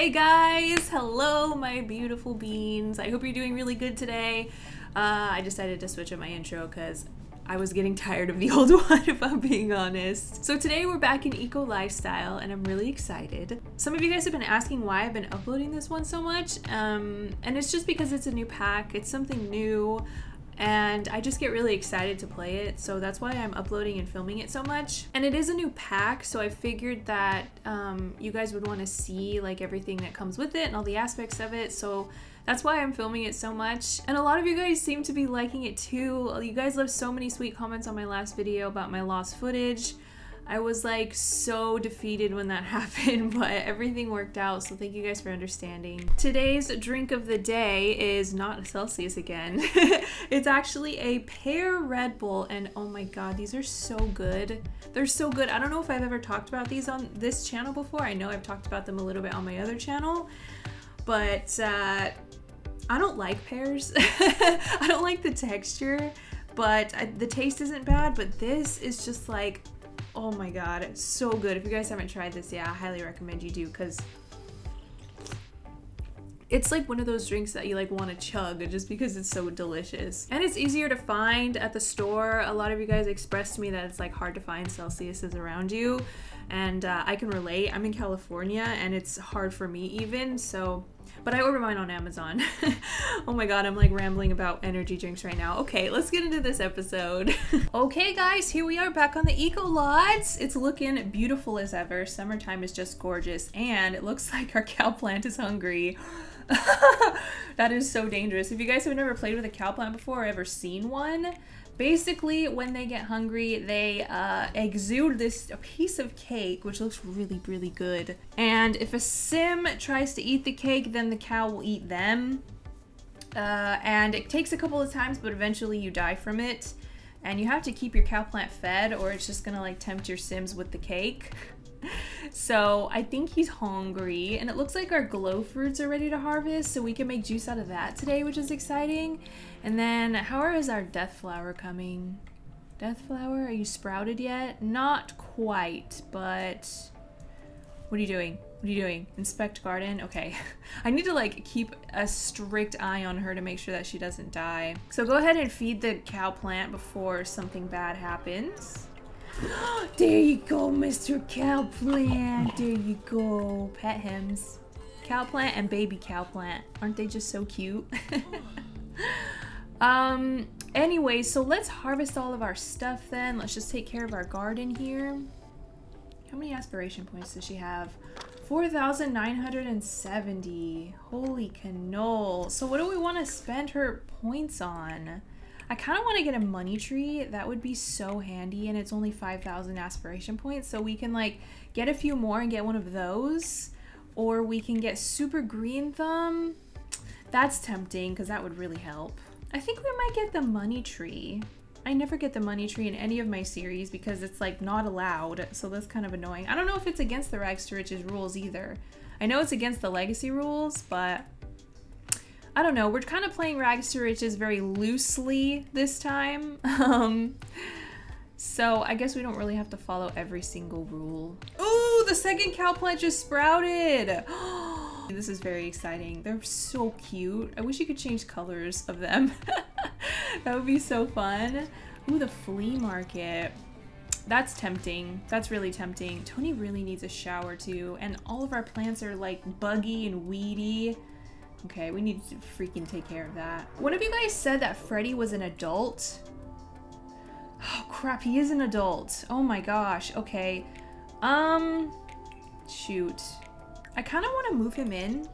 Hey guys! Hello, my beautiful beans. I hope you're doing really good today. Uh, I decided to switch up my intro because I was getting tired of the old one, if I'm being honest. So today we're back in Eco Lifestyle and I'm really excited. Some of you guys have been asking why I've been uploading this one so much, um, and it's just because it's a new pack, it's something new and I just get really excited to play it. So that's why I'm uploading and filming it so much. And it is a new pack, so I figured that um, you guys would want to see like everything that comes with it and all the aspects of it. So that's why I'm filming it so much. And a lot of you guys seem to be liking it too. You guys left so many sweet comments on my last video about my lost footage. I was like so defeated when that happened, but everything worked out, so thank you guys for understanding. Today's drink of the day is not Celsius again. it's actually a pear Red Bull, and oh my god, these are so good. They're so good. I don't know if I've ever talked about these on this channel before. I know I've talked about them a little bit on my other channel, but uh, I don't like pears. I don't like the texture, but I, the taste isn't bad, but this is just like Oh my god, it's so good. If you guys haven't tried this, yeah, I highly recommend you do because it's like one of those drinks that you like want to chug just because it's so delicious. And it's easier to find at the store. A lot of you guys expressed to me that it's like hard to find Celsius's around you. And uh, I can relate. I'm in California and it's hard for me even. So but I order mine on Amazon. oh my god, I'm like rambling about energy drinks right now. Okay, let's get into this episode. okay guys, here we are back on the Eco Lots. It's looking beautiful as ever. Summertime is just gorgeous and it looks like our cow plant is hungry. that is so dangerous. If you guys have never played with a cow plant before or ever seen one, Basically, when they get hungry, they uh, exude this piece of cake, which looks really, really good. And if a sim tries to eat the cake, then the cow will eat them. Uh, and it takes a couple of times, but eventually you die from it. And you have to keep your cow plant fed, or it's just gonna like tempt your sims with the cake. so I think he's hungry and it looks like our glow fruits are ready to harvest so we can make juice out of that today which is exciting and then how is our death flower coming death flower are you sprouted yet not quite but what are you doing what are you doing inspect garden okay I need to like keep a strict eye on her to make sure that she doesn't die so go ahead and feed the cow plant before something bad happens there you go, Mr. Cow Plant. There you go. Pet hims. Cow plant and baby cow plant. Aren't they just so cute? um, anyway, so let's harvest all of our stuff then. Let's just take care of our garden here. How many aspiration points does she have? 4,970. Holy cannoli. So what do we want to spend her points on? I kind of want to get a money tree. That would be so handy and it's only 5,000 aspiration points. So we can like get a few more and get one of those. Or we can get super green thumb. That's tempting because that would really help. I think we might get the money tree. I never get the money tree in any of my series because it's like not allowed. So that's kind of annoying. I don't know if it's against the Rags to Riches rules either. I know it's against the legacy rules, but I don't know, we're kind of playing Rags to Riches very loosely this time. Um, so I guess we don't really have to follow every single rule. Ooh, the second cow plant just sprouted. this is very exciting. They're so cute. I wish you could change colors of them. that would be so fun. Ooh, the flea market. That's tempting. That's really tempting. Tony really needs a shower too. And all of our plants are like buggy and weedy. Okay, we need to freaking take care of that. One of you guys said that Freddy was an adult. Oh crap, he is an adult. Oh my gosh, okay. Um, shoot. I kind of want to move him in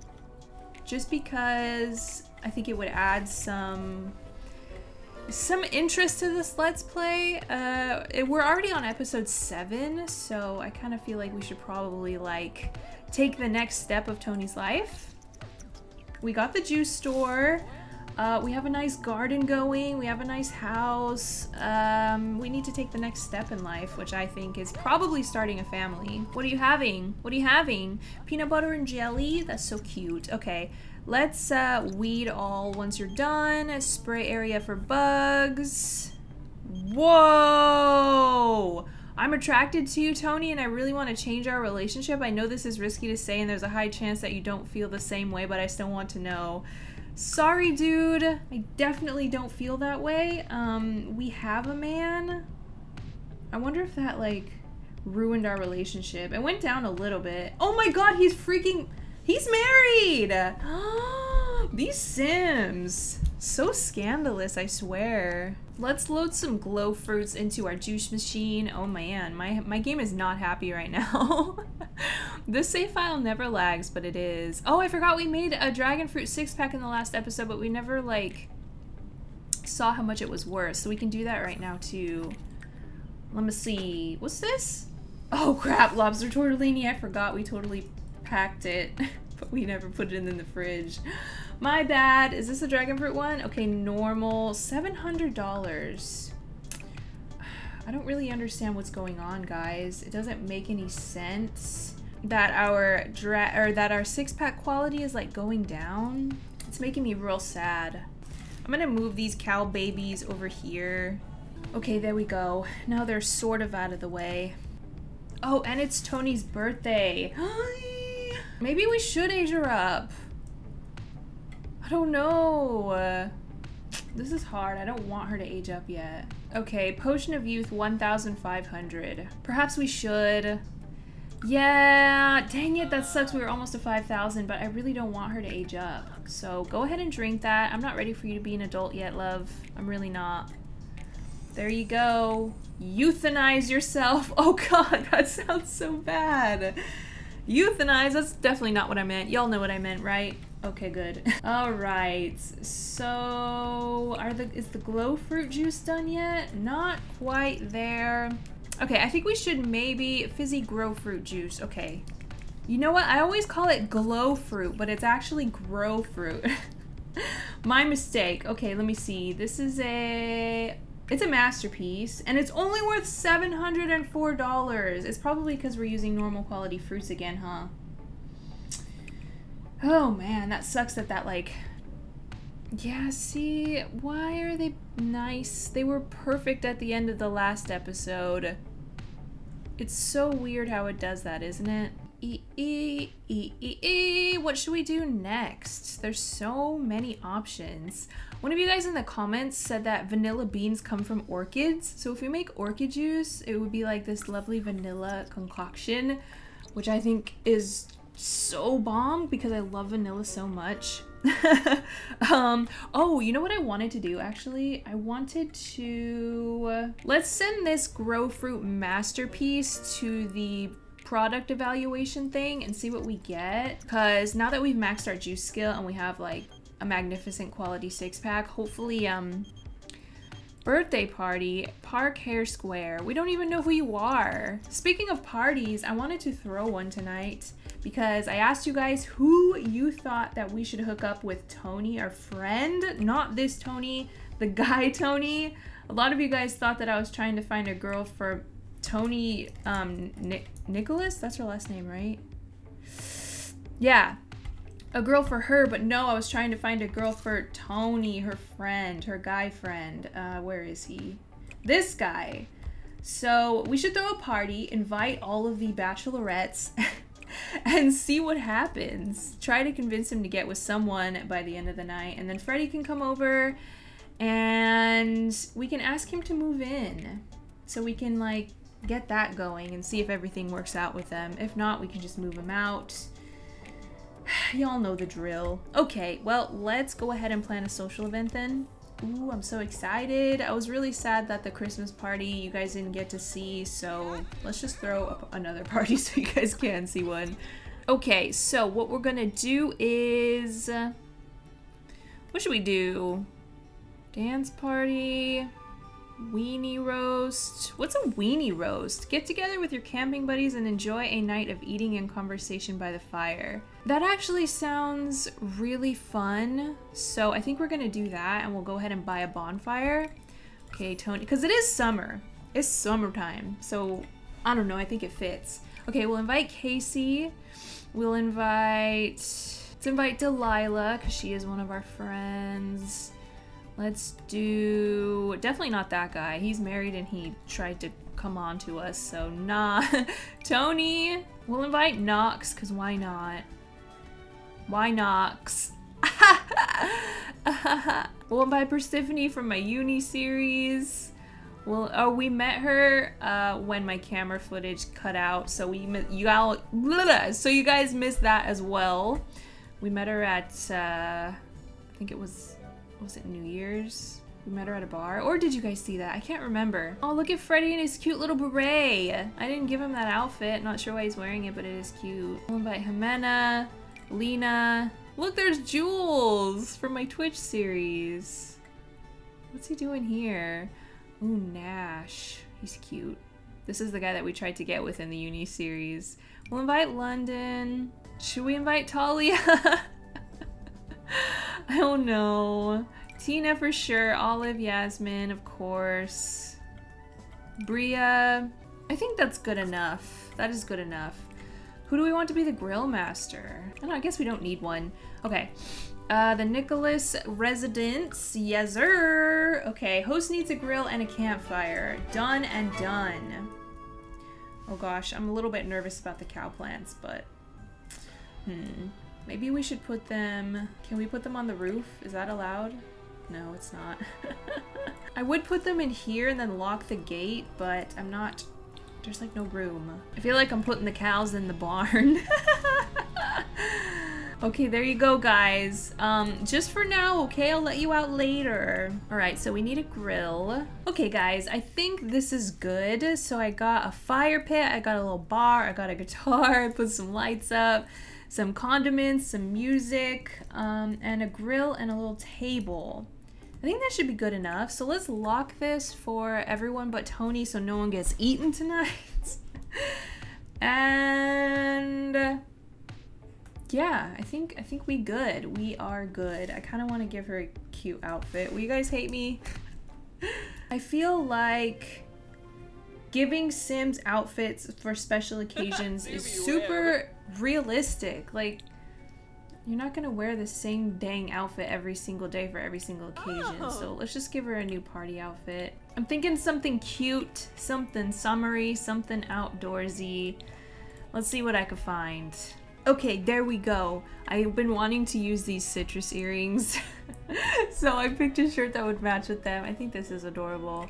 just because I think it would add some some interest to this let's play. Uh, it, we're already on episode 7, so I kind of feel like we should probably like take the next step of Tony's life we got the juice store. Uh, we have a nice garden going. We have a nice house. Um, we need to take the next step in life, which I think is probably starting a family. What are you having? What are you having? Peanut butter and jelly? That's so cute. Okay, let's uh, weed all once you're done. Spray area for bugs. Whoa! I'm attracted to you, Tony, and I really want to change our relationship. I know this is risky to say, and there's a high chance that you don't feel the same way, but I still want to know. Sorry, dude. I definitely don't feel that way. Um, we have a man. I wonder if that, like, ruined our relationship. It went down a little bit. Oh my god, he's freaking... He's married! These Sims. So scandalous, I swear. Let's load some glow fruits into our juice machine. Oh man, my, my game is not happy right now. this save file never lags, but it is. Oh, I forgot we made a dragon fruit six pack in the last episode, but we never like saw how much it was worth. So we can do that right now too. Let me see. What's this? Oh crap, lobster tortellini. I forgot we totally packed it, but we never put it in the fridge. My bad. Is this a dragon fruit one? Okay, normal. $700. I don't really understand what's going on, guys. It doesn't make any sense that our dra or that our six pack quality is like going down. It's making me real sad. I'm gonna move these cow babies over here. Okay, there we go. Now they're sort of out of the way. Oh, and it's Tony's birthday. Maybe we should age her up. I don't know. This is hard. I don't want her to age up yet. Okay, Potion of Youth 1,500. Perhaps we should. Yeah, dang it, that sucks. We were almost to 5,000, but I really don't want her to age up. So go ahead and drink that. I'm not ready for you to be an adult yet, love. I'm really not. There you go. Euthanize yourself. Oh god, that sounds so bad. Euthanize, that's definitely not what I meant. Y'all know what I meant, right? Okay, good. All right, so are the is the glow fruit juice done yet? Not quite there. Okay, I think we should maybe fizzy grow fruit juice. Okay. You know what? I always call it glow fruit, but it's actually grow fruit. My mistake. Okay, let me see. This is a it's a masterpiece, and it's only worth $704. It's probably because we're using normal quality fruits again, huh? Oh man, that sucks that that like... Yeah, see, why are they nice? They were perfect at the end of the last episode. It's so weird how it does that, isn't it? E e e e e. What should we do next? There's so many options. One of you guys in the comments said that vanilla beans come from orchids. So if we make orchid juice, it would be like this lovely vanilla concoction, which I think is so bomb because I love vanilla so much. um, oh, you know what I wanted to do actually? I wanted to... Let's send this grow fruit masterpiece to the product evaluation thing and see what we get. Because now that we've maxed our juice skill and we have like a magnificent quality six pack, hopefully um birthday party, Park Hair Square. We don't even know who you are. Speaking of parties, I wanted to throw one tonight because I asked you guys who you thought that we should hook up with Tony, our friend. Not this Tony, the guy Tony. A lot of you guys thought that I was trying to find a girl for Tony um, Nicholas. That's her last name, right? Yeah, a girl for her, but no, I was trying to find a girl for Tony, her friend, her guy friend. Uh, where is he? This guy. So we should throw a party, invite all of the bachelorettes, and see what happens. Try to convince him to get with someone by the end of the night, and then Freddie can come over, and we can ask him to move in, so we can like get that going and see if everything works out with them. If not, we can just move him out Y'all know the drill. Okay, well, let's go ahead and plan a social event then. Ooh, I'm so excited. I was really sad that the Christmas party you guys didn't get to see, so let's just throw up another party so you guys can see one. Okay, so what we're gonna do is... Uh, what should we do? Dance party... Weenie roast. What's a weenie roast? Get together with your camping buddies and enjoy a night of eating and conversation by the fire. That actually sounds really fun. So I think we're gonna do that and we'll go ahead and buy a bonfire. Okay, Tony, because it is summer. It's summertime. So I don't know, I think it fits. Okay, we'll invite Casey. We'll invite, let's invite Delilah because she is one of our friends. Let's do... Definitely not that guy. He's married and he tried to come on to us, so nah. Tony, we'll invite Nox, because why not? Why Nox? we'll invite Persephone from my uni series. Well, oh, we met her uh, when my camera footage cut out, so we you all so you guys missed that as well. We met her at uh, I think it was was it New Year's? We met her at a bar, or did you guys see that? I can't remember. Oh, look at Freddy in his cute little beret. I didn't give him that outfit. Not sure why he's wearing it, but it is cute. We'll invite Jimena, Lena. Look, there's Jules from my Twitch series. What's he doing here? Ooh, Nash. He's cute. This is the guy that we tried to get with in the uni series. We'll invite London. Should we invite Talia? I don't know. Tina for sure. Olive, Yasmin, of course. Bria. I think that's good enough. That is good enough. Who do we want to be the grill master? I don't know, I guess we don't need one. Okay. Uh, the Nicholas residence. Yes, sir. Okay, host needs a grill and a campfire. Done and done. Oh gosh, I'm a little bit nervous about the cow plants, but... Hmm. Maybe we should put them... Can we put them on the roof? Is that allowed? No, it's not. I would put them in here and then lock the gate, but I'm not... There's like no room. I feel like I'm putting the cows in the barn. Okay, there you go, guys. Um, just for now, okay? I'll let you out later. All right, so we need a grill. Okay, guys, I think this is good. So I got a fire pit, I got a little bar, I got a guitar, I put some lights up, some condiments, some music, um, and a grill and a little table. I think that should be good enough. So let's lock this for everyone but Tony so no one gets eaten tonight. and yeah, I think I think we good. We are good. I kind of want to give her a cute outfit. Will you guys hate me? I feel like giving Sims outfits for special occasions is super realistic. Like, you're not gonna wear the same dang outfit every single day for every single occasion. Oh. So let's just give her a new party outfit. I'm thinking something cute, something summery, something outdoorsy. Let's see what I could find. Okay, there we go. I've been wanting to use these citrus earrings. so I picked a shirt that would match with them. I think this is adorable.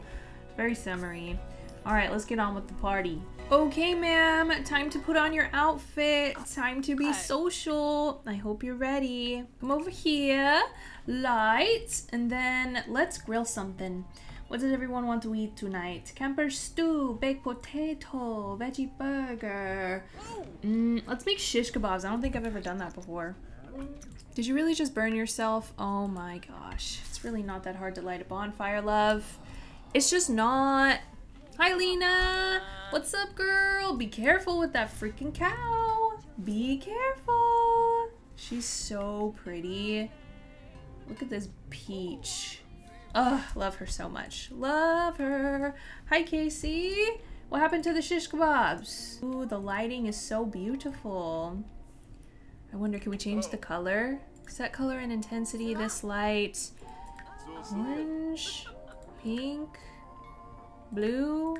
very summery. Alright, let's get on with the party. Okay, ma'am. Time to put on your outfit. Time to be social. I hope you're ready. Come over here. Lights. And then let's grill something. What does everyone want to eat tonight? Camper stew, baked potato, veggie burger. Mm, let's make shish kebabs. I don't think I've ever done that before. Did you really just burn yourself? Oh my gosh. It's really not that hard to light a bonfire, love. It's just not. Hi, Lena. What's up, girl? Be careful with that freaking cow. Be careful. She's so pretty. Look at this peach. Ugh, love her so much. Love her. Hi, Casey. What happened to the shish kebabs? Ooh, the lighting is so beautiful. I wonder, can we change the color? Set color and intensity, this light. Orange, pink, blue,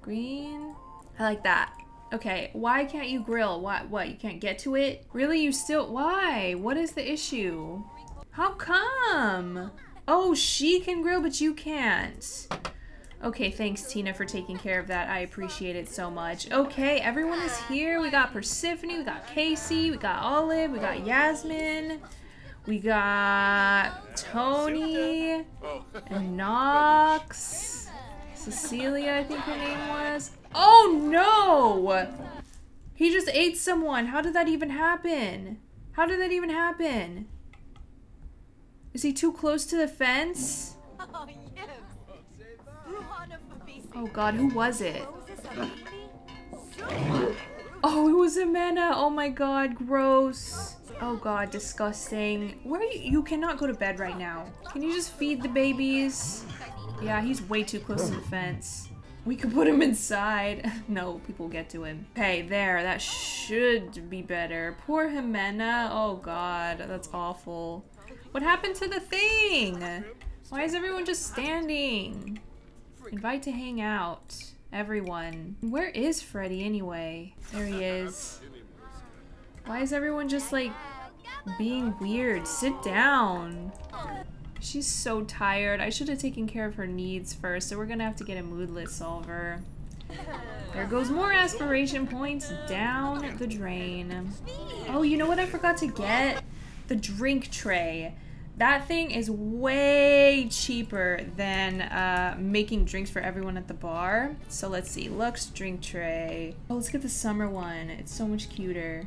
green. I like that. Okay, why can't you grill? What, what, you can't get to it? Really, you still, why? What is the issue? How come? Oh, she can grill, but you can't. Okay, thanks, Tina, for taking care of that. I appreciate it so much. Okay, everyone is here. We got Persephone, we got Casey, we got Olive, we got Yasmin, we got Tony, oh. and Nox, Cecilia, I think her name was. Oh, no! He just ate someone. How did that even happen? How did that even happen? Is he too close to the fence? Oh god, who was it? Oh, it was Amanda. Oh my god, gross. Oh god, disgusting. Where you? You cannot go to bed right now. Can you just feed the babies? Yeah, he's way too close to the fence. We could put him inside. no, people get to him. Okay, there. That should be better. Poor Jimena. Oh god, that's awful. What happened to the thing? Why is everyone just standing? Invite to hang out. Everyone. Where is Freddy anyway? There he is. Why is everyone just like being weird? Sit down. She's so tired. I should have taken care of her needs first, so we're gonna have to get a moodlet solver. There goes more aspiration points down the drain. Oh, you know what I forgot to get? The drink tray. That thing is way cheaper than uh, making drinks for everyone at the bar. So let's see. Lux drink tray. Oh, let's get the summer one. It's so much cuter.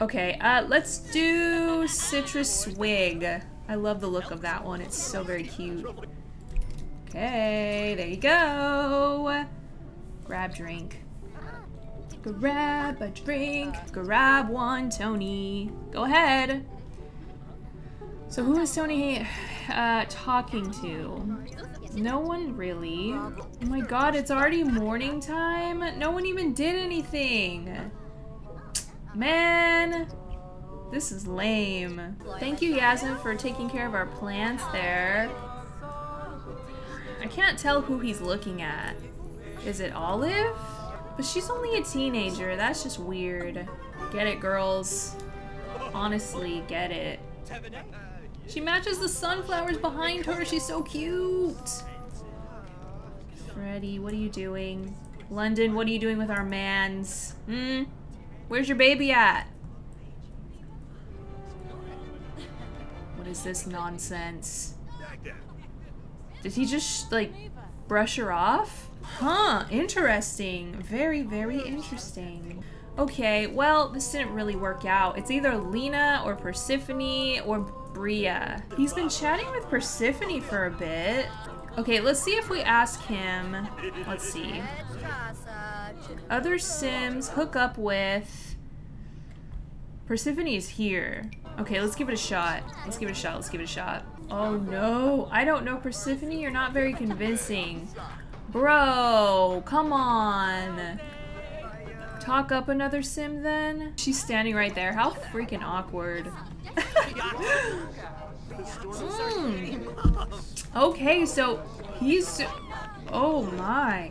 Okay, uh, let's do citrus swig. I love the look of that one. It's so very cute. Okay, there you go. Grab drink. Grab a drink. Grab one, Tony. Go ahead. So who is Tony uh, talking to? No one really. Oh my god, it's already morning time? No one even did anything. Man, this is lame. Thank you, Yasmin, for taking care of our plants there. I can't tell who he's looking at. Is it Olive? But she's only a teenager. That's just weird. Get it, girls. Honestly, get it. She matches the sunflowers behind her. She's so cute. Freddy, what are you doing? London, what are you doing with our mans? Hmm? Where's your baby at? What is this nonsense? Did he just, like, brush her off? Huh, interesting. Very, very interesting. Okay, well, this didn't really work out. It's either Lena or Persephone or Bria. He's been chatting with Persephone for a bit. Okay, let's see if we ask him. Let's see. Other Sims hook up with... Persephone is here. Okay, let's give it a shot. Let's give it a shot. Let's give it a shot. Oh no, I don't know Persephone. You're not very convincing. Bro, come on. Talk up another sim then? She's standing right there. How freaking awkward. mm. Okay, so he's... Oh my.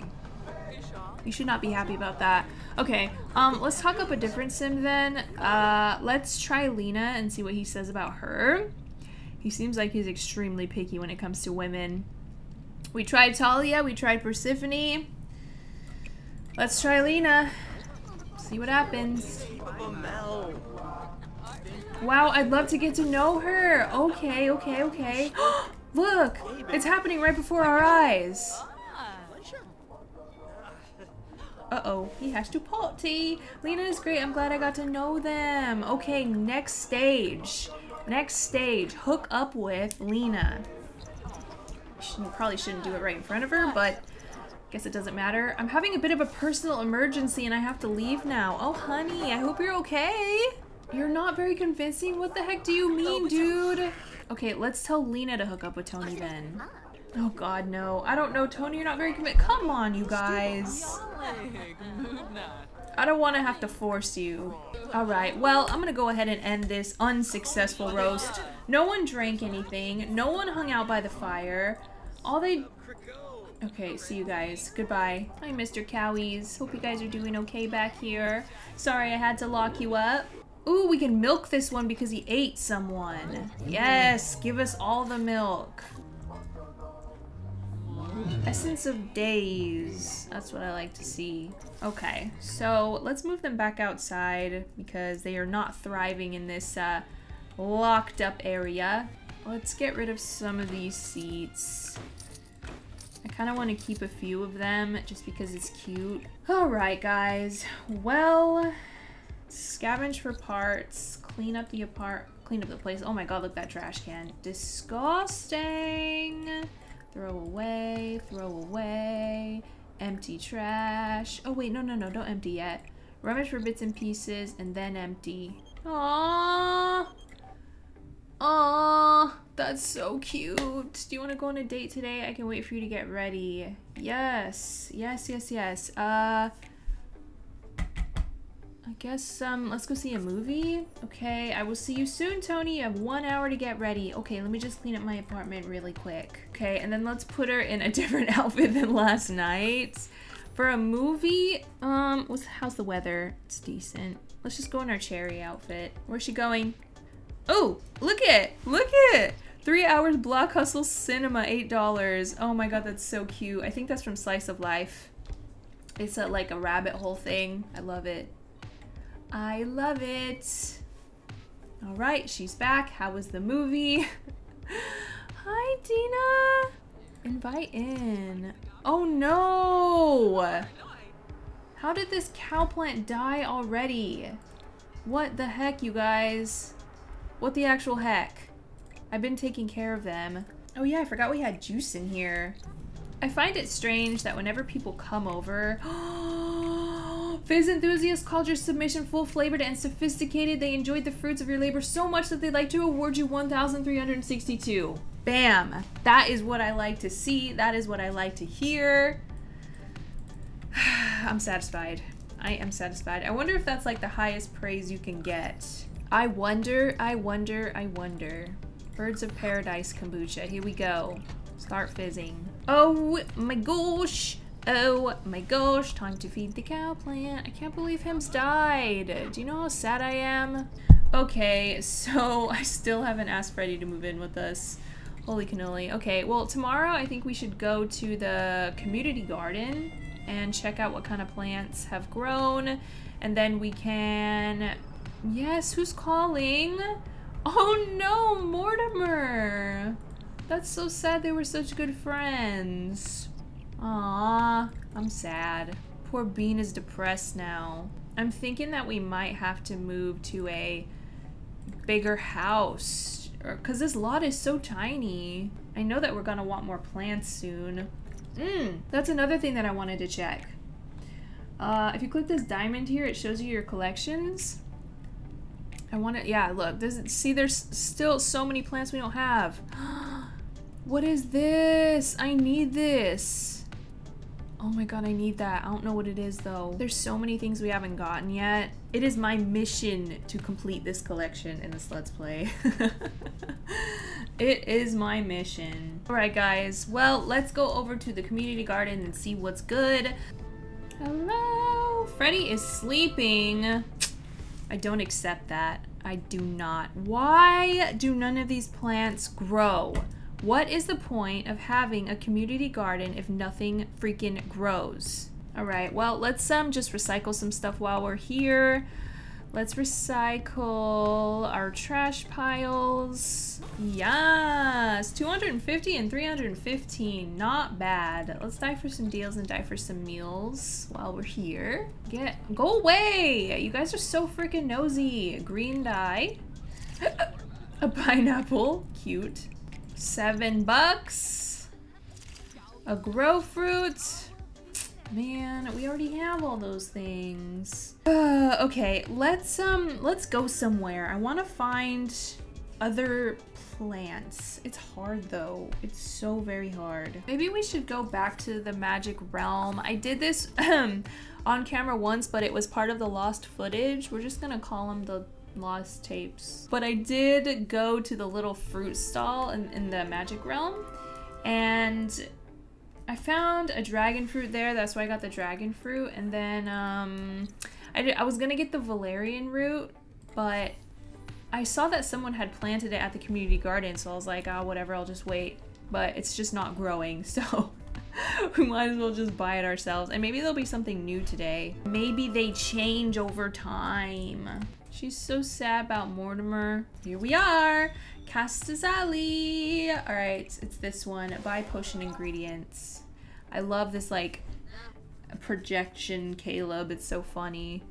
You should not be happy about that. Okay, um, let's talk up a different sim then. Uh, let's try Lena and see what he says about her. He seems like he's extremely picky when it comes to women. We tried Talia, we tried Persephone. Let's try Lena. See what happens. Wow, I'd love to get to know her. Okay, okay, okay. Look, it's happening right before our eyes. Uh-oh, he has to potty. Lena is great. I'm glad I got to know them. Okay, next stage. Next stage, hook up with Lena. She Probably shouldn't do it right in front of her, but I Guess it doesn't matter. I'm having a bit of a personal emergency and I have to leave now. Oh, honey, I hope you're okay. You're not very convincing? What the heck do you mean, dude? Okay, let's tell Lena to hook up with Tony then. Oh god, no. I don't know, Tony, you're not very commit- Come on, you guys. I don't want to have to force you. Alright, well, I'm gonna go ahead and end this unsuccessful roast. No one drank anything. No one hung out by the fire. All they Okay, see you guys. Goodbye. Hi, Mr. Cowies. Hope you guys are doing okay back here. Sorry I had to lock you up. Ooh, we can milk this one because he ate someone. Yes, give us all the milk. Essence of Days. That's what I like to see. Okay, so let's move them back outside because they are not thriving in this uh, locked up area. Let's get rid of some of these seats. I kind of want to keep a few of them just because it's cute. Alright, guys. Well, scavenge for parts, clean up the apart, clean up the place. Oh my god, look at that trash can. Disgusting. Throw away, throw away. Empty trash. Oh wait, no, no, no, don't empty yet. Rummage for bits and pieces and then empty. Aww. Aww. That's so cute. Do you want to go on a date today? I can wait for you to get ready. Yes. Yes, yes, yes. Uh... I guess, um, let's go see a movie. Okay, I will see you soon, Tony. You have one hour to get ready. Okay, let me just clean up my apartment really quick. Okay, and then let's put her in a different outfit than last night. For a movie, um, what's how's the weather? It's decent. Let's just go in our cherry outfit. Where's she going? Oh, look it! Look it! Three hours block hustle cinema, eight dollars. Oh my god, that's so cute. I think that's from Slice of Life. It's a, like a rabbit hole thing. I love it. I love it. All right, she's back. How was the movie? Hi, Dina. Invite in. Oh no! How did this cow plant die already? What the heck, you guys? What the actual heck? I've been taking care of them. Oh yeah, I forgot we had juice in here. I find it strange that whenever people come over... Fizz enthusiasts called your submission full flavored and sophisticated. They enjoyed the fruits of your labor so much that they'd like to award you 1,362. Bam! That is what I like to see. That is what I like to hear. I'm satisfied. I am satisfied. I wonder if that's like the highest praise you can get. I wonder, I wonder, I wonder. Birds of Paradise kombucha. Here we go. Start fizzing. Oh my gosh. Oh my gosh. Time to feed the cow plant. I can't believe him's died. Do you know how sad I am? Okay, so I still haven't asked Freddy to move in with us. Holy cannoli. Okay, well, tomorrow I think we should go to the community garden and check out what kind of plants have grown. And then we can... Yes, who's calling? Oh no, Mortimer! That's so sad they were such good friends. Aww, I'm sad. Poor Bean is depressed now. I'm thinking that we might have to move to a bigger house because this lot is so tiny. I know that we're gonna want more plants soon. Mmm, that's another thing that I wanted to check. Uh, if you click this diamond here, it shows you your collections. I want to, yeah, look, this, see, there's still so many plants we don't have. what is this? I need this. Oh my god, I need that. I don't know what it is though. There's so many things we haven't gotten yet. It is my mission to complete this collection in this Let's Play. it is my mission. Alright guys, well, let's go over to the community garden and see what's good. Hello? Freddy is sleeping. I don't accept that. I do not. Why do none of these plants grow? What is the point of having a community garden if nothing freaking grows? All right, well, let's um just recycle some stuff while we're here. Let's recycle our trash piles. Yes, 250 and 315, not bad. Let's die for some deals and die for some meals while we're here. Get, go away! You guys are so freaking nosy. Green dye. A pineapple, cute. Seven bucks. A grow fruit. Man, we already have all those things. Uh, okay, let's um, let's go somewhere. I want to find other plants. It's hard though. It's so very hard. Maybe we should go back to the magic realm. I did this um on camera once, but it was part of the lost footage. We're just gonna call them the lost tapes. But I did go to the little fruit stall in, in the magic realm and I found a dragon fruit there. That's why I got the dragon fruit. And then um, I, did, I was gonna get the valerian root, but I saw that someone had planted it at the community garden. So I was like, oh, whatever, I'll just wait. But it's just not growing. So we might as well just buy it ourselves. And maybe there'll be something new today. Maybe they change over time. She's so sad about Mortimer. Here we are. Caster's Alley. All right, it's this one. Buy potion ingredients. I love this like projection Caleb. It's so funny.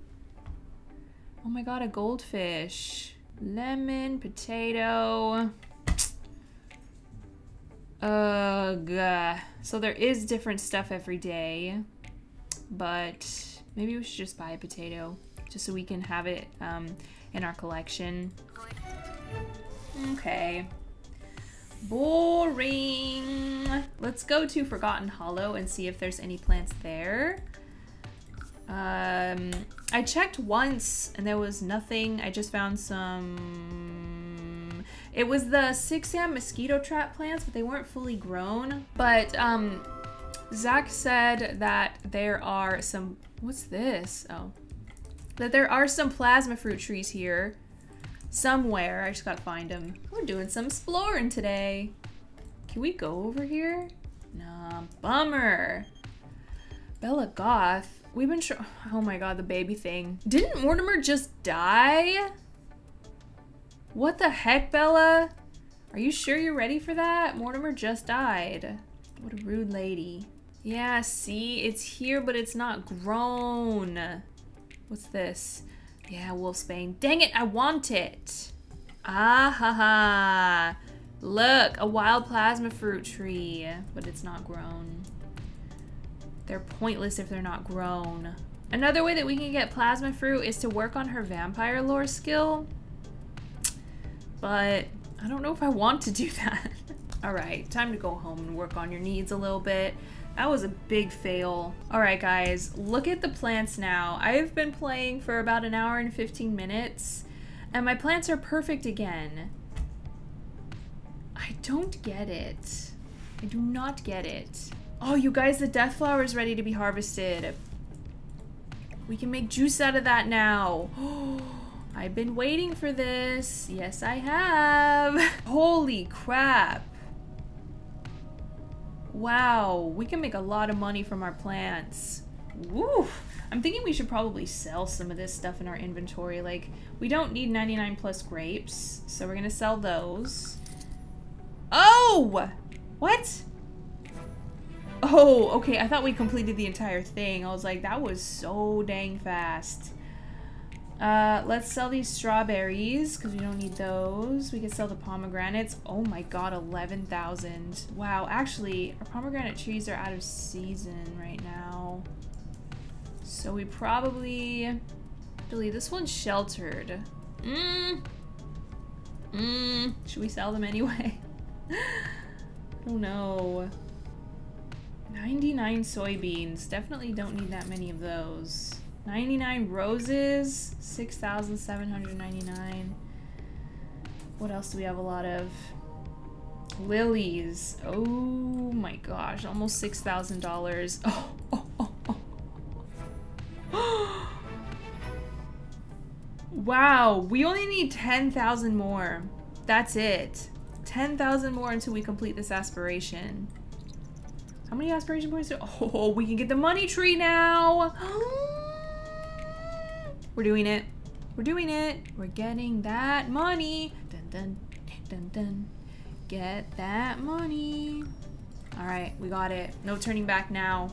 Oh my god, a goldfish. Lemon, potato. Ugh. So there is different stuff every day. But maybe we should just buy a potato just so we can have it um, in our collection. Okay. Boring. Let's go to Forgotten Hollow and see if there's any plants there. Um, I checked once and there was nothing. I just found some... It was the Sixam mosquito trap plants, but they weren't fully grown. But um, Zach said that there are some. What's this? Oh. That there are some plasma fruit trees here. Somewhere. I just gotta find them. We're doing some exploring today. Can we go over here? Nah, bummer. Bella Goth. We've been. Oh my god, the baby thing. Didn't Mortimer just die? What the heck, Bella? Are you sure you're ready for that? Mortimer just died. What a rude lady. Yeah, see? It's here, but it's not grown. What's this? Yeah, Wolfsbane. Dang it, I want it. Ah ha ha. Look, a wild plasma fruit tree, but it's not grown. They're pointless if they're not grown. Another way that we can get plasma fruit is to work on her vampire lore skill. But I don't know if I want to do that. All right, time to go home and work on your needs a little bit. That was a big fail. All right, guys, look at the plants now. I've been playing for about an hour and 15 minutes, and my plants are perfect again. I don't get it. I do not get it. Oh, you guys, the death flower is ready to be harvested. We can make juice out of that now. I've been waiting for this. Yes, I have. Holy crap. Wow, we can make a lot of money from our plants. Woo! I'm thinking we should probably sell some of this stuff in our inventory. Like, we don't need 99 plus grapes, so we're gonna sell those. Oh! What? Oh, okay, I thought we completed the entire thing. I was like, that was so dang fast. Uh, let's sell these strawberries because we don't need those. We can sell the pomegranates. Oh my god, 11,000. Wow, actually, our pomegranate trees are out of season right now. So we probably... Actually, this one's sheltered. Mmm. Mmm. Should we sell them anyway? oh no. 99 soybeans. Definitely don't need that many of those. 99 roses, 6,799. What else do we have a lot of? Lilies. Oh my gosh, almost $6,000. Oh, oh, oh, wow, we only need 10,000 more. That's it. 10,000 more until we complete this aspiration. How many aspiration points? Do oh, we can get the money tree now. We're doing it. We're doing it. We're getting that money. Dun dun dun dun. Get that money. All right, we got it. No turning back now.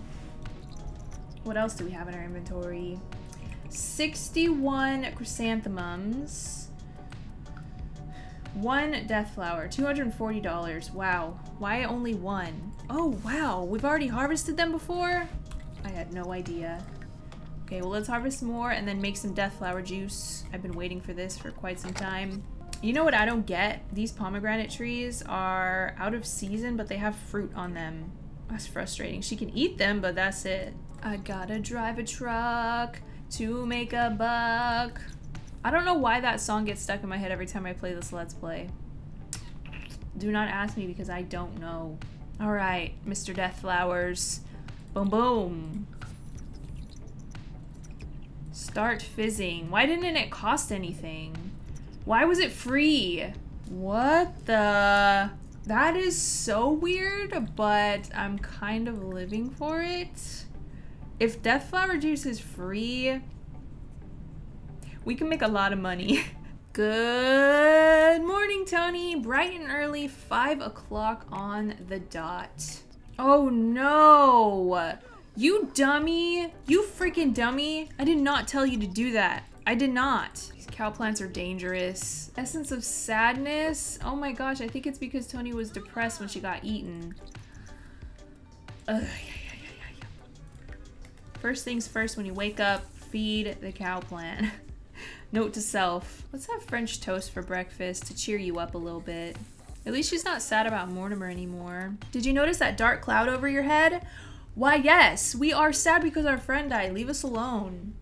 What else do we have in our inventory? 61 chrysanthemums. One death flower. $240. Wow. Why only one? Oh, wow. We've already harvested them before? I had no idea. Okay, well let's harvest more and then make some death flower juice. I've been waiting for this for quite some time. You know what I don't get? These pomegranate trees are out of season, but they have fruit on them. That's frustrating. She can eat them, but that's it. I gotta drive a truck to make a buck. I don't know why that song gets stuck in my head every time I play this Let's Play. Do not ask me because I don't know. Alright, Mr. Death Flowers. Boom boom. Start fizzing. Why didn't it cost anything? Why was it free? What the... That is so weird, but I'm kind of living for it. If Death Flower Juice is free, we can make a lot of money. Good morning, Tony. Bright and early, 5 o'clock on the dot. Oh no! You dummy! You freaking dummy! I did not tell you to do that. I did not. These cow plants are dangerous. Essence of sadness? Oh my gosh, I think it's because Tony was depressed when she got eaten. Ugh, yeah, yeah, yeah, First things first, when you wake up, feed the cow plant. Note to self, let's have French toast for breakfast to cheer you up a little bit. At least she's not sad about Mortimer anymore. Did you notice that dark cloud over your head? Why, yes, we are sad because our friend died. Leave us alone.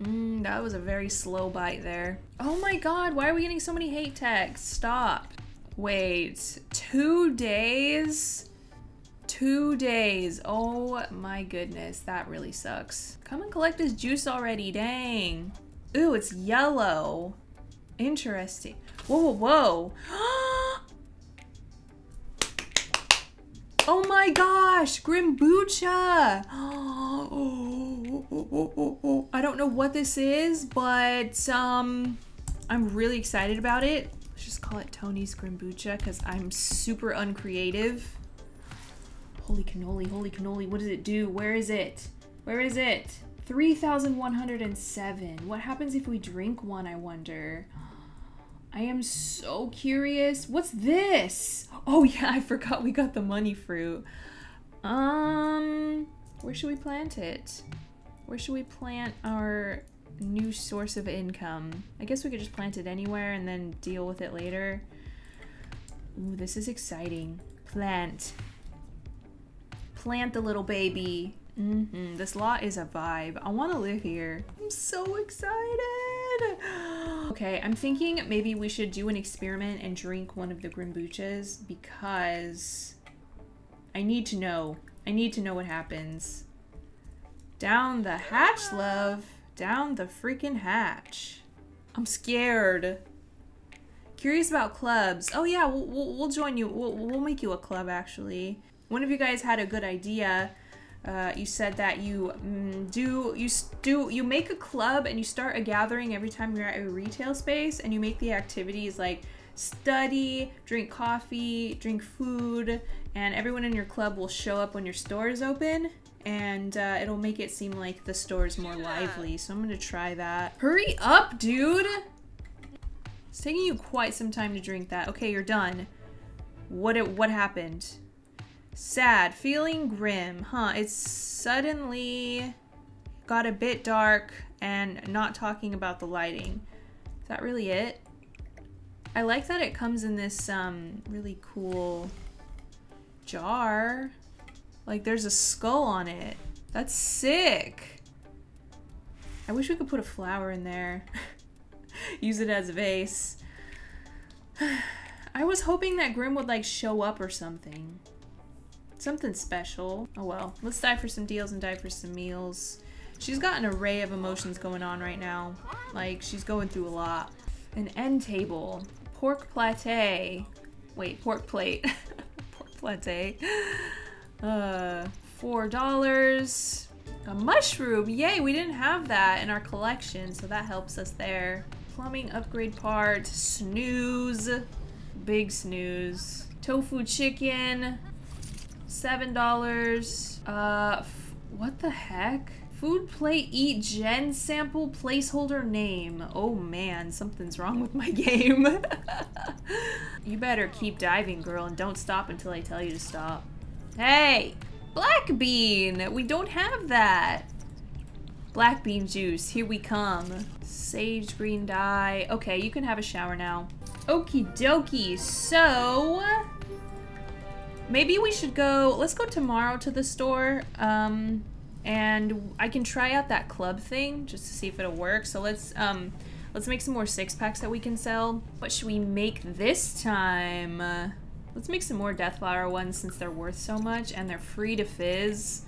Mm, that was a very slow bite there. Oh my god, why are we getting so many hate texts? Stop. Wait, two days? Two days. Oh my goodness. That really sucks. Come and collect this juice already. Dang. Ooh, it's yellow. Interesting. Whoa, whoa, whoa. oh my gosh. Grimbucha. I don't know what this is, but um, I'm really excited about it. Let's just call it Tony's Grimbucha because I'm super uncreative. Holy cannoli, holy cannoli. What does it do? Where is it? Where is it? 3,107. What happens if we drink one, I wonder? I am so curious. What's this? Oh yeah, I forgot we got the money fruit. Um, where should we plant it? Where should we plant our new source of income? I guess we could just plant it anywhere and then deal with it later. Ooh, this is exciting. Plant. Plant the little baby. Mm -hmm. This lot is a vibe. I want to live here. I'm so excited. Okay, I'm thinking maybe we should do an experiment and drink one of the Grimbuchas because I need to know. I need to know what happens. Down the hatch, love. Down the freaking hatch. I'm scared. Curious about clubs. Oh yeah, we'll, we'll, we'll join you. We'll, we'll make you a club actually. One of you guys had a good idea. Uh, you said that you mm, do you do you make a club and you start a gathering every time you're at a retail space and you make the activities like study, drink coffee, drink food, and everyone in your club will show up when your store is open and uh, it'll make it seem like the store is more lively. So I'm gonna try that. Hurry up, dude! It's taking you quite some time to drink that. Okay, you're done. What it, what happened? Sad, feeling grim, huh? It's suddenly got a bit dark and not talking about the lighting. Is that really it? I like that it comes in this um, really cool jar. Like there's a skull on it. That's sick. I wish we could put a flower in there. Use it as a vase. I was hoping that Grim would like show up or something. Something special. Oh well. Let's die for some deals and die for some meals. She's got an array of emotions going on right now. Like, she's going through a lot. An end table. Pork plate. Wait, pork plate. pork plate. Uh, four dollars. A mushroom! Yay, we didn't have that in our collection, so that helps us there. Plumbing upgrade part. Snooze. Big snooze. Tofu chicken. Seven dollars. Uh, what the heck? Food plate eat gen sample placeholder name. Oh man, something's wrong with my game. you better keep diving, girl, and don't stop until I tell you to stop. Hey! Black bean! We don't have that! Black bean juice, here we come. Sage green dye. Okay, you can have a shower now. Okie dokie, so... Maybe we should go, let's go tomorrow to the store. Um, and I can try out that club thing just to see if it'll work. So let's, um, let's make some more six packs that we can sell. What should we make this time? Let's make some more Deathflower ones since they're worth so much and they're free to fizz.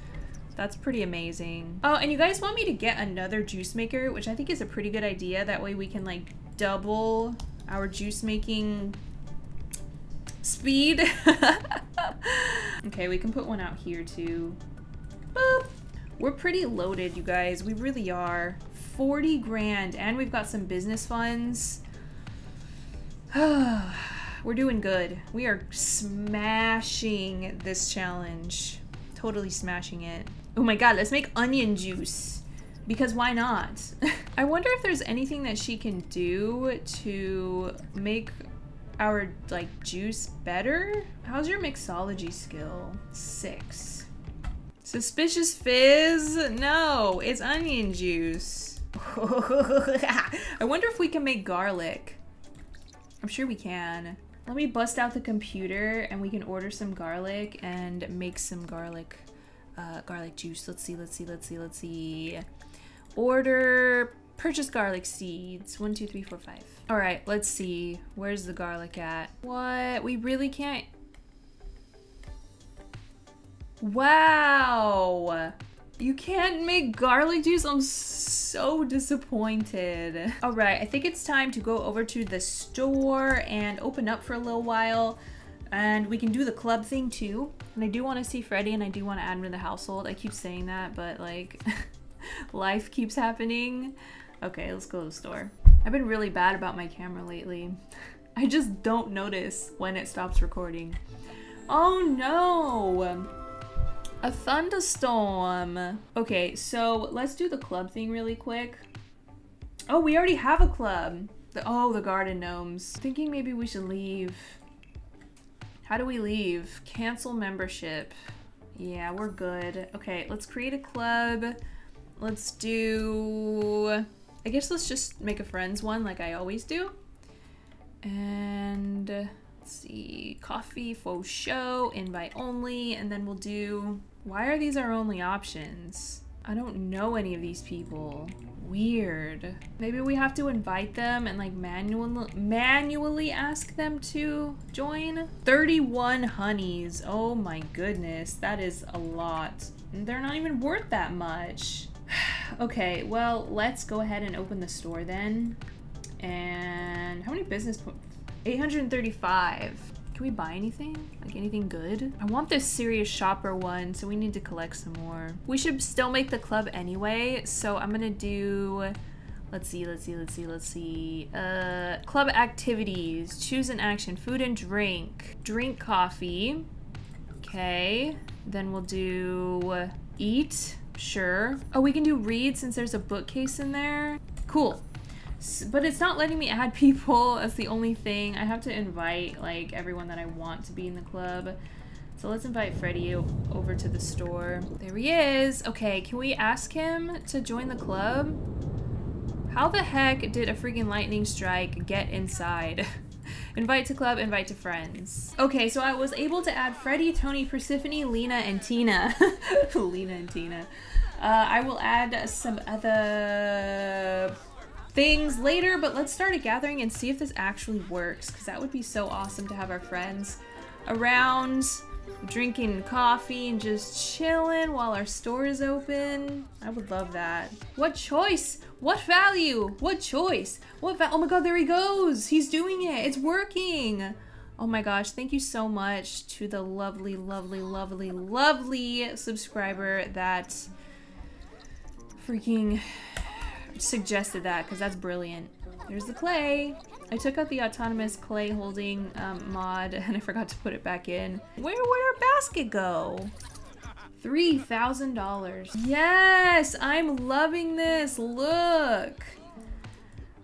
That's pretty amazing. Oh, and you guys want me to get another juice maker, which I think is a pretty good idea. That way we can like double our juice making speed. okay, we can put one out here too. Boop. We're pretty loaded, you guys. We really are. 40 grand, and we've got some business funds. We're doing good. We are smashing this challenge. Totally smashing it. Oh my god, let's make onion juice. Because why not? I wonder if there's anything that she can do to make our like juice better? How's your mixology skill? Six. Suspicious fizz? No, it's onion juice. I wonder if we can make garlic. I'm sure we can. Let me bust out the computer and we can order some garlic and make some garlic uh, garlic juice. Let's see, let's see, let's see, let's see. Order purchase garlic seeds. One, two, three, four, five. All right, let's see. Where's the garlic at? What? We really can't. Wow. You can't make garlic juice? I'm so disappointed. All right, I think it's time to go over to the store and open up for a little while. And we can do the club thing too. And I do want to see Freddy and I do want to add him to the household. I keep saying that, but like life keeps happening. Okay, let's go to the store. I've been really bad about my camera lately. I just don't notice when it stops recording. Oh no! A thunderstorm. Okay, so let's do the club thing really quick. Oh, we already have a club. The, oh, the garden gnomes. Thinking maybe we should leave. How do we leave? Cancel membership. Yeah, we're good. Okay, let's create a club. Let's do... I guess let's just make a friends one like I always do. And uh, let's see, coffee, faux show, invite only, and then we'll do why are these our only options? I don't know any of these people. Weird. Maybe we have to invite them and like manual manually ask them to join? 31 honeys. Oh my goodness. That is a lot. They're not even worth that much. okay, well, let's go ahead and open the store then. And how many business points? 835. Can we buy anything? Like anything good? I want this serious shopper one, so we need to collect some more. We should still make the club anyway, so I'm gonna do... Let's see, let's see, let's see, let's see. Uh, club activities. Choose an action. Food and drink. Drink coffee. Okay. Then we'll do eat. Sure. Oh, we can do read since there's a bookcase in there. Cool but it's not letting me add people as the only thing. I have to invite like everyone that I want to be in the club. So let's invite Freddy over to the store. There he is. Okay, can we ask him to join the club? How the heck did a freaking lightning strike get inside? invite to club, invite to friends. Okay, so I was able to add Freddy, Tony, Persephone, Lena, and Tina. Lena and Tina. Uh, I will add some other things later, but let's start a gathering and see if this actually works, because that would be so awesome to have our friends around drinking coffee and just chilling while our store is open. I would love that. What choice? What value? What choice? What Oh my god, there he goes! He's doing it! It's working! Oh my gosh, thank you so much to the lovely, lovely, lovely, lovely subscriber that freaking suggested that because that's brilliant. There's the clay. I took out the autonomous clay holding um, mod and I forgot to put it back in. Where would our basket go? $3,000. Yes, I'm loving this. Look.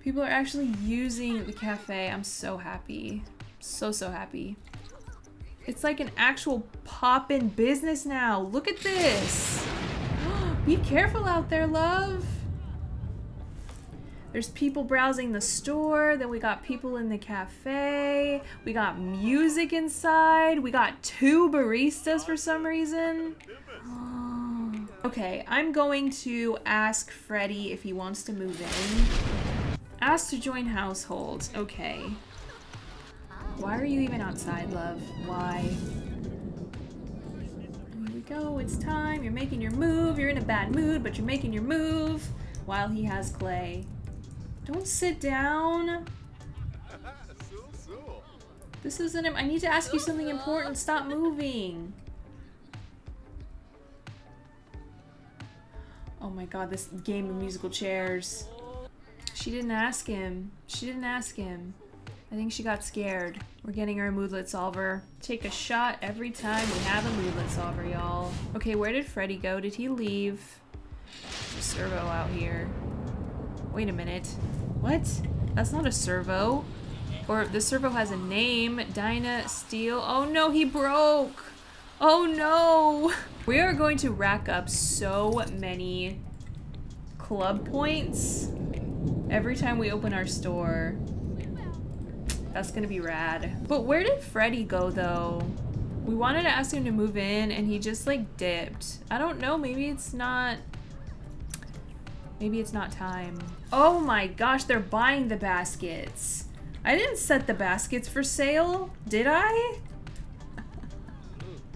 People are actually using the cafe. I'm so happy. So, so happy. It's like an actual pop-in business now. Look at this. Be careful out there, love. There's people browsing the store, then we got people in the cafe, we got music inside, we got two baristas for some reason. okay, I'm going to ask Freddy if he wants to move in. Ask to join households. Okay. Why are you even outside, love? Why? Here we go, it's time. You're making your move. You're in a bad mood, but you're making your move while he has clay. Don't sit down. This isn't him. I need to ask you something important. Stop moving. Oh my god, this game of musical chairs. She didn't ask him. She didn't ask him. I think she got scared. We're getting our moodlet solver. Take a shot every time we have a moodlet solver, y'all. Okay, where did Freddy go? Did he leave? There's a servo out here. Wait a minute. What? That's not a servo. Or the servo has a name. Dyna Steel. Oh no, he broke. Oh no. We are going to rack up so many club points every time we open our store. That's gonna be rad. But where did Freddy go though? We wanted to ask him to move in and he just like dipped. I don't know, maybe it's not Maybe it's not time. Oh my gosh, they're buying the baskets. I didn't set the baskets for sale, did I?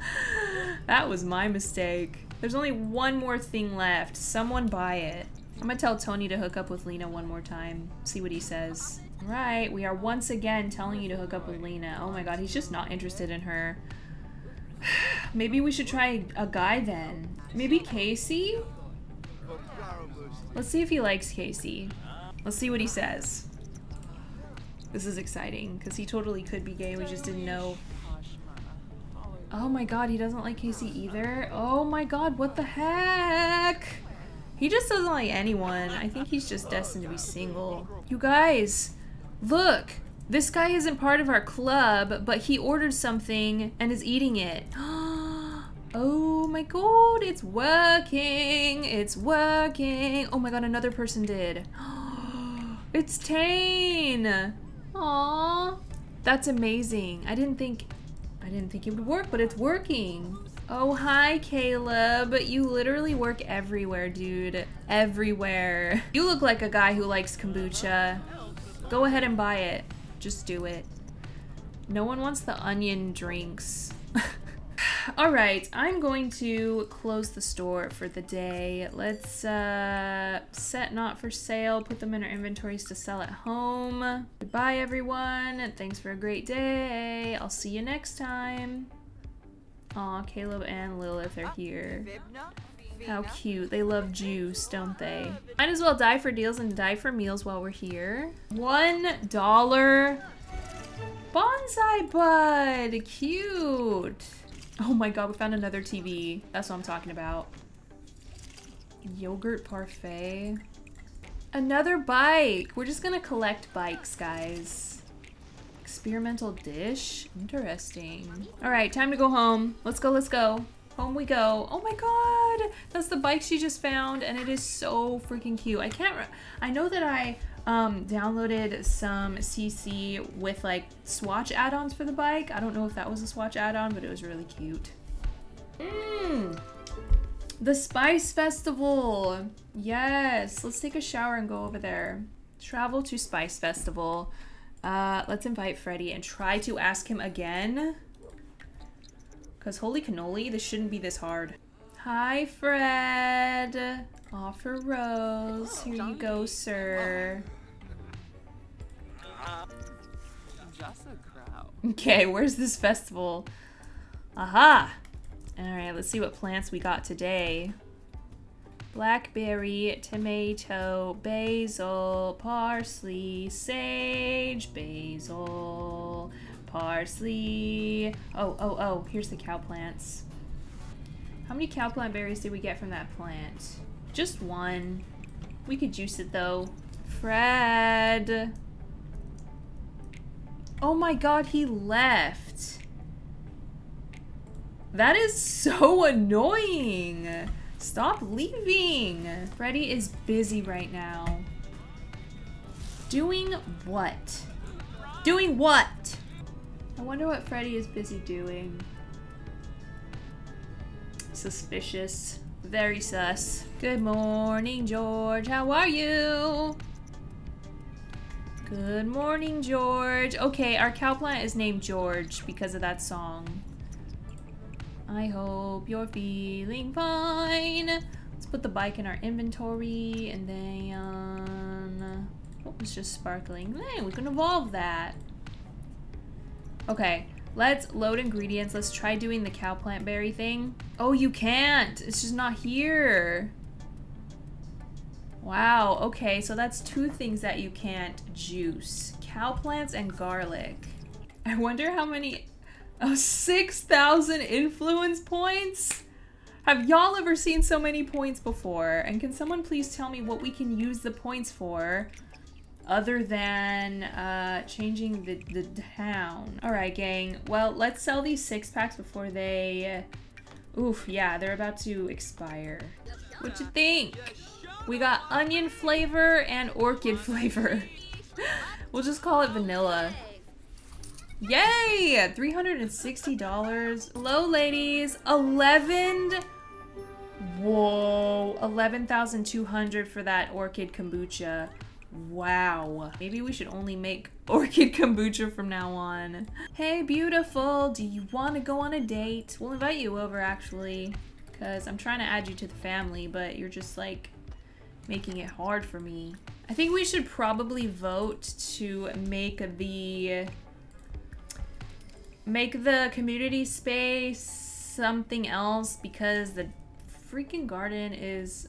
that was my mistake. There's only one more thing left. Someone buy it. I'm gonna tell Tony to hook up with Lena one more time. See what he says. Right, we are once again telling you to hook up with Lena. Oh my god, he's just not interested in her. Maybe we should try a guy then. Maybe Casey? Let's see if he likes Casey. Let's see what he says. This is exciting, because he totally could be gay, we just didn't know. Oh my god, he doesn't like Casey either? Oh my god, what the heck? He just doesn't like anyone. I think he's just destined to be single. You guys, look! This guy isn't part of our club, but he ordered something and is eating it. oh my god, it's working! It's working! Oh my god, another person did. it's Tane! Aww. That's amazing. I didn't think I didn't think it would work, but it's working. Oh, hi, Caleb. You literally work everywhere, dude. Everywhere. You look like a guy who likes kombucha. Go ahead and buy it. Just do it. No one wants the onion drinks. Alright, I'm going to close the store for the day. Let's uh, set not for sale, put them in our inventories to sell at home. Goodbye, everyone. Thanks for a great day. I'll see you next time. Aw, Caleb and Lilith are here. How cute. They love juice, don't they? Might as well die for deals and die for meals while we're here. One dollar bonsai bud. Cute. Oh my god, we found another TV. That's what I'm talking about. Yogurt parfait. Another bike. We're just gonna collect bikes, guys. Experimental dish? Interesting. All right, time to go home. Let's go, let's go. Home we go. Oh my god! That's the bike she just found, and it is so freaking cute. I can't... I know that I um, downloaded some CC with like Swatch add-ons for the bike. I don't know if that was a Swatch add-on, but it was really cute. Mmm! The Spice Festival! Yes! Let's take a shower and go over there. Travel to Spice Festival. Uh, let's invite Freddy and try to ask him again. Because holy cannoli, this shouldn't be this hard. Hi, Fred. Offer rose. Here you go, sir. Okay, where's this festival? Aha! Alright, let's see what plants we got today. Blackberry, tomato, basil, parsley, sage, basil, parsley. Oh, oh, oh, here's the cow plants. How many cow plant berries did we get from that plant? Just one. We could juice it though. Fred. Oh my god, he left. That is so annoying. Stop leaving! Freddy is busy right now. Doing what? Doing what? I wonder what Freddy is busy doing. Suspicious. Very sus. Good morning, George. How are you? Good morning, George. Okay, our cow plant is named George because of that song. I hope you're feeling fine. Let's put the bike in our inventory and then uh, what was just sparkling? Hey, we can evolve that. Okay, let's load ingredients. Let's try doing the cow plant berry thing. Oh, you can't. It's just not here. Wow, okay, so that's two things that you can't juice. Cow plants and garlic. I wonder how many Oh, 6,000 influence points? Have y'all ever seen so many points before? And can someone please tell me what we can use the points for other than uh, changing the, the town? All right, gang. Well, let's sell these six packs before they... Oof, yeah, they're about to expire. What you think? We got onion flavor and orchid flavor. we'll just call it vanilla. Yay! $360. Hello, ladies. 11. Whoa. 11,200 for that orchid kombucha. Wow. Maybe we should only make orchid kombucha from now on. Hey, beautiful. Do you want to go on a date? We'll invite you over, actually. Because I'm trying to add you to the family, but you're just, like, making it hard for me. I think we should probably vote to make the... Make the community space something else because the freaking garden is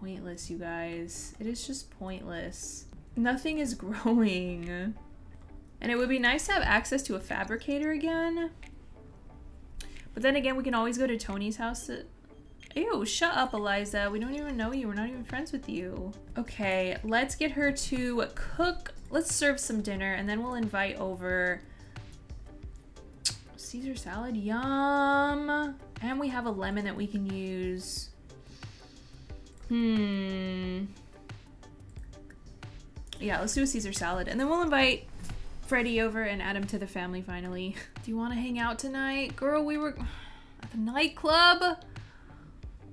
pointless, you guys. It is just pointless. Nothing is growing. And it would be nice to have access to a fabricator again. But then again, we can always go to Tony's house. Ew, shut up, Eliza. We don't even know you. We're not even friends with you. Okay, let's get her to cook. Let's serve some dinner, and then we'll invite over... Caesar salad. Yum! And we have a lemon that we can use. Hmm. Yeah, let's do a Caesar salad. And then we'll invite Freddie over and add him to the family finally. Do you want to hang out tonight? Girl, we were at the nightclub.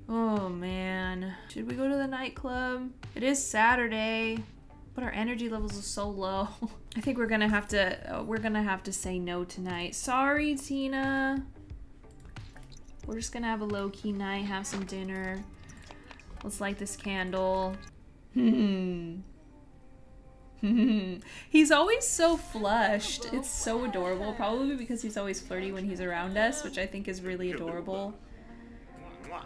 Oh man. Should we go to the nightclub? It is Saturday, but our energy levels are so low. I think we're gonna have to, uh, we're gonna have to say no tonight. Sorry, Tina. We're just gonna have a low-key night, have some dinner. Let's light this candle. Hmm. he's always so flushed. It's so adorable. Probably because he's always flirty when he's around us, which I think is really adorable.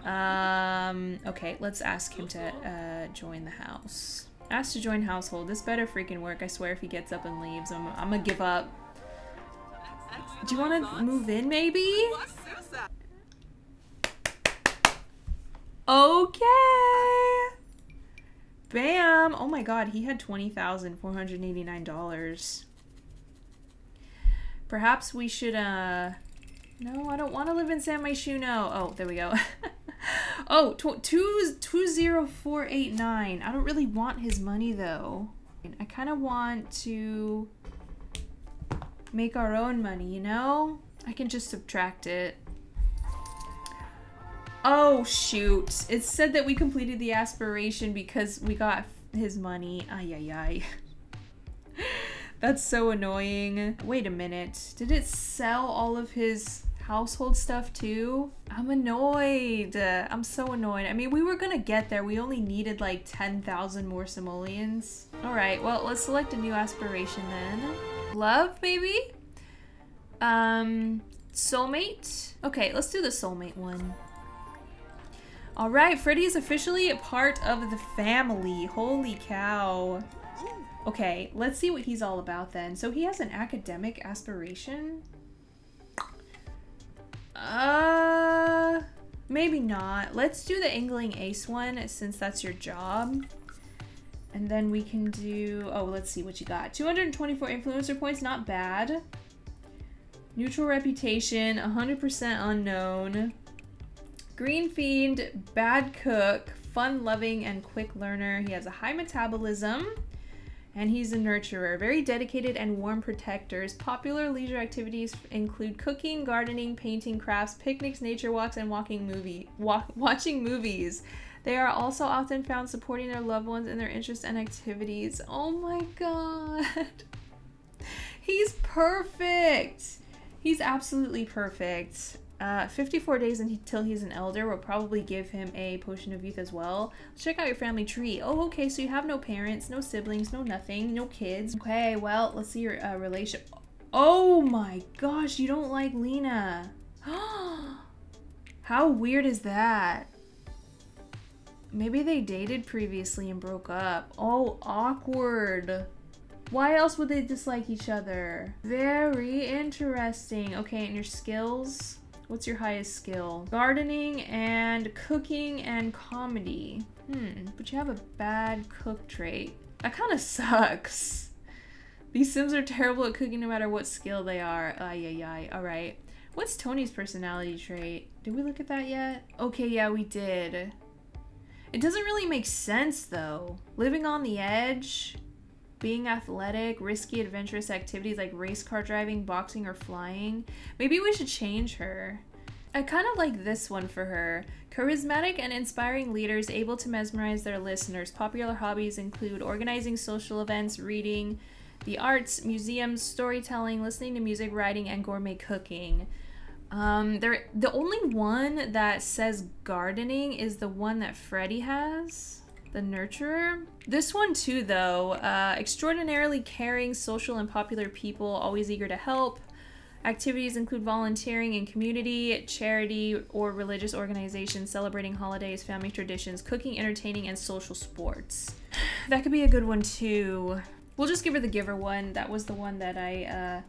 Um, okay, let's ask him to uh, join the house. Ask to join household. This better freaking work. I swear if he gets up and leaves, I'm, I'm gonna give up. Do you want to move in, maybe? Okay. Bam. Oh my god, he had $20,489. Perhaps we should, uh... No, I don't want to live in San Myshuno. Oh, there we go. oh, tw two, 20489. I don't really want his money, though. I kind of want to make our own money, you know? I can just subtract it. Oh, shoot. It said that we completed the aspiration because we got his money. Ay, ay, ay. That's so annoying. Wait a minute. Did it sell all of his household stuff too? I'm annoyed. I'm so annoyed. I mean, we were gonna get there. We only needed like 10,000 more simoleons. All right, well, let's select a new aspiration then. Love, maybe? Um, soulmate? Okay, let's do the soulmate one. All right, Freddy is officially a part of the family. Holy cow. Okay, let's see what he's all about then. So he has an academic aspiration? Uh, maybe not. Let's do the Angling Ace one since that's your job. And then we can do, oh, let's see what you got. 224 influencer points, not bad. Neutral reputation, 100% unknown. Green Fiend, bad cook, fun loving, and quick learner. He has a high metabolism and he's a nurturer. Very dedicated and warm protectors. Popular leisure activities include cooking, gardening, painting, crafts, picnics, nature walks, and walking movie walk, watching movies. They are also often found supporting their loved ones in their interests and activities. Oh my god. He's perfect. He's absolutely perfect. Uh, 54 days until he's an elder will probably give him a potion of youth as well. Let's check out your family tree. Oh, okay, so you have no parents, no siblings, no nothing, no kids. Okay, well, let's see your uh, relation. Oh my gosh, you don't like Lena. How weird is that? Maybe they dated previously and broke up. Oh, awkward. Why else would they dislike each other? Very interesting. Okay, and your skills? What's your highest skill? Gardening and cooking and comedy. Hmm, but you have a bad cook trait. That kind of sucks. These Sims are terrible at cooking no matter what skill they are. Ay, ay, ay. Alright. What's Tony's personality trait? Did we look at that yet? Okay, yeah, we did. It doesn't really make sense, though. Living on the edge, being athletic, risky, adventurous activities like race car driving, boxing, or flying. Maybe we should change her. I kind of like this one for her. Charismatic and inspiring leaders able to mesmerize their listeners. Popular hobbies include organizing social events, reading, the arts, museums, storytelling, listening to music, writing, and gourmet cooking. Um, there, the only one that says gardening is the one that Freddie has, the nurturer. This one too, though, uh, extraordinarily caring, social, and popular people, always eager to help. Activities include volunteering in community, charity, or religious organizations, celebrating holidays, family traditions, cooking, entertaining, and social sports. That could be a good one too. We'll just give her the giver one. That was the one that I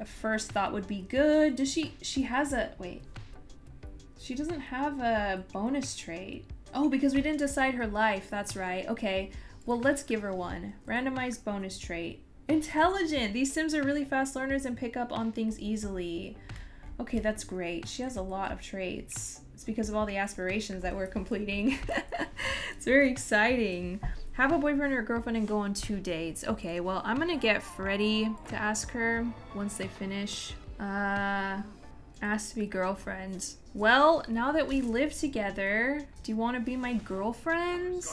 uh, first thought would be good. Does she? She has a wait. She doesn't have a bonus trait. Oh, because we didn't decide her life. That's right. Okay. Well, let's give her one. Randomized bonus trait. Intelligent! These Sims are really fast learners and pick up on things easily. Okay, that's great. She has a lot of traits. It's because of all the aspirations that we're completing. it's very exciting. Have a boyfriend or girlfriend and go on two dates. Okay, well, I'm gonna get Freddie to ask her once they finish. Uh, ask to be girlfriends. Well, now that we live together, do you want to be my girlfriend?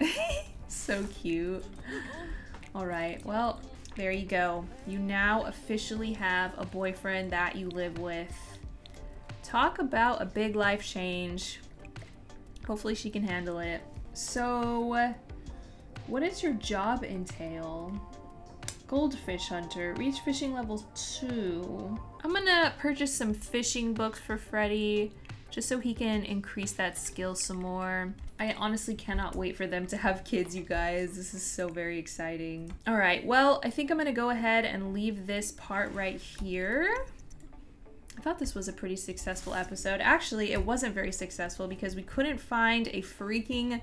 so cute. Alright, well, there you go. You now officially have a boyfriend that you live with. Talk about a big life change. Hopefully she can handle it. So, what does your job entail? Goldfish hunter. Reach fishing level 2. I'm gonna purchase some fishing books for Freddie just so he can increase that skill some more. I honestly cannot wait for them to have kids, you guys. This is so very exciting. All right, well, I think I'm gonna go ahead and leave this part right here. I thought this was a pretty successful episode. Actually, it wasn't very successful because we couldn't find a freaking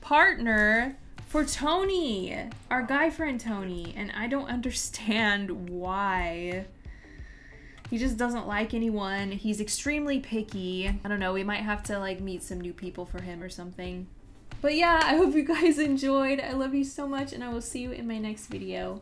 partner for Tony, our guy friend Tony, and I don't understand why. He just doesn't like anyone. He's extremely picky. I don't know, we might have to like meet some new people for him or something. But yeah, I hope you guys enjoyed. I love you so much and I will see you in my next video.